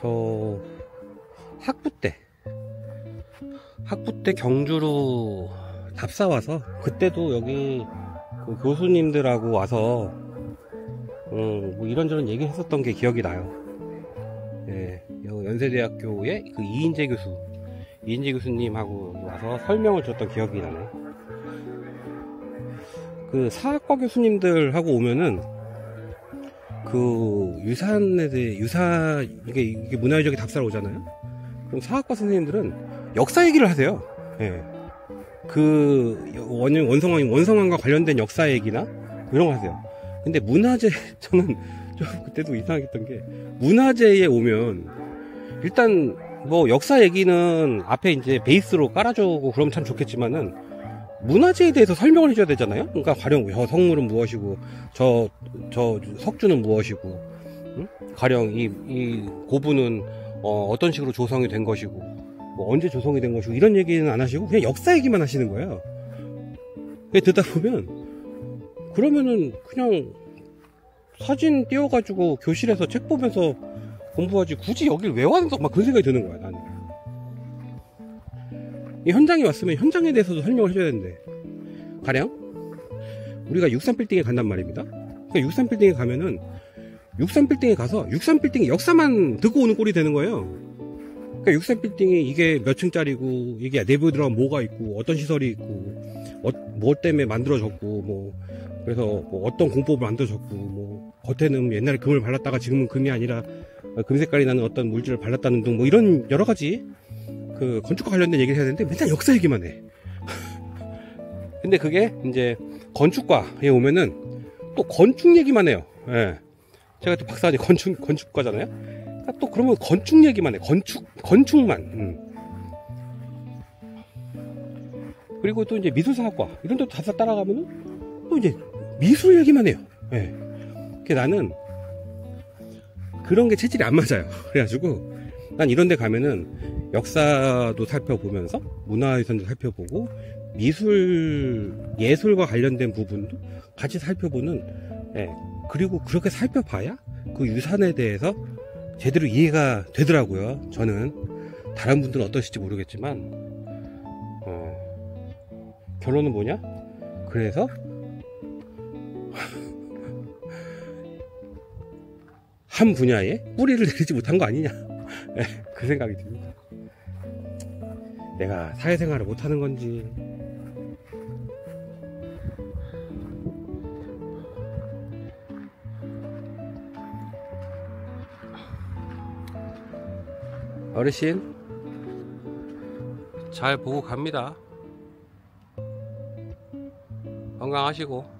저 학부 때 학부 때 경주로 답사 와서 그때도 여기 그 교수님들하고 와서 음, 뭐 이런저런 얘기 했었던 게 기억이 나요. 예, 연세대학교의 그 이인재 교수, 이인재 교수님하고 와서 설명을 줬던 기억이 나네. 그 사학과 교수님들하고 오면은 그 유산에 대해 유사 이게, 이게 문화유적이 답사로 오잖아요. 그럼 사학과 선생님들은 역사 얘기를 하세요. 예. 그 원, 원성왕 원성왕과 관련된 역사 얘기나 이런 거 하세요. 근데 문화재 저는 좀 그때도 이상했던 게 문화재에 오면 일단 뭐 역사 얘기는 앞에 이제 베이스로 깔아주고 그러면 참 좋겠지만은 문화재에 대해서 설명을 해줘야 되잖아요. 그러니까 가령 저 성물은 무엇이고 저 저 석주는 무엇이고 응? 가령 이, 이 고부는 어, 어떤 식으로 조성이 된 것이고 뭐 언제 조성이 된 것이고 이런 얘기는 안 하시고 그냥 역사 얘기만 하시는 거예요. 듣다 보면 그러면은 그냥 사진 띄워가지고 교실에서 책 보면서 공부하지 굳이 여길 왜 왔어? 막 그런 생각이 드는 거야 나는. 이 현장에 왔으면 현장에 대해서도 설명을 해줘야 되는데 가령 우리가 63빌딩에 간단 말입니다. 그러니까 63빌딩에 가면은 63빌딩에 가서 63빌딩의 역사만 듣고 오는 꼴이 되는 거예요. 그러니까 63빌딩이 이게 몇 층짜리고 이게 내부에 들어가면 뭐가 있고 어떤 시설이 있고 어, 뭐 때문에 만들어졌고 뭐 그래서 뭐 어떤 공법을 만들어졌고 뭐 겉에는 옛날에 금을 발랐다가 지금은 금이 아니라 금 색깔이 나는 어떤 물질을 발랐다는 등 뭐 이런 여러 가지 그 건축과 관련된 얘기를 해야 되는데 맨날 역사 얘기만 해. 근데 그게 이제 건축과에 오면은 또 건축 얘기만 해요. 예. 제가 또 박사님 건축 건축과잖아요. 그러니까 또 그러면 건축 얘기만 해. 건축 건축만. 음. 그리고 또 이제 미술사학과 이런 데도 다 따라가면은 또 이제 미술 얘기만 해요. 예. 그 나는 그런 게 체질이 안 맞아요. 그래가지고 난 이런 데 가면은 역사도 살펴보면서 문화유산도 살펴보고 미술 예술과 관련된 부분도 같이 살펴보는 예. 그리고 그렇게 살펴봐야 그 유산에 대해서 제대로 이해가 되더라고요. 저는 다른 분들은 어떠실지 모르겠지만 어, 결론은 뭐냐? 그래서 한 분야에 뿌리를 내리지 못한 거 아니냐 네, 그 생각이 듭니다. 내가 사회생활을 못하는 건지. 어르신? 잘 보고 갑니다. 건강하시고